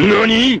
何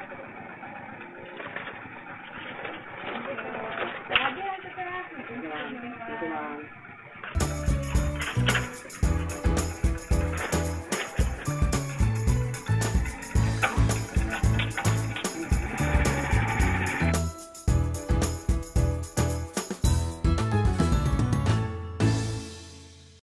Thank you.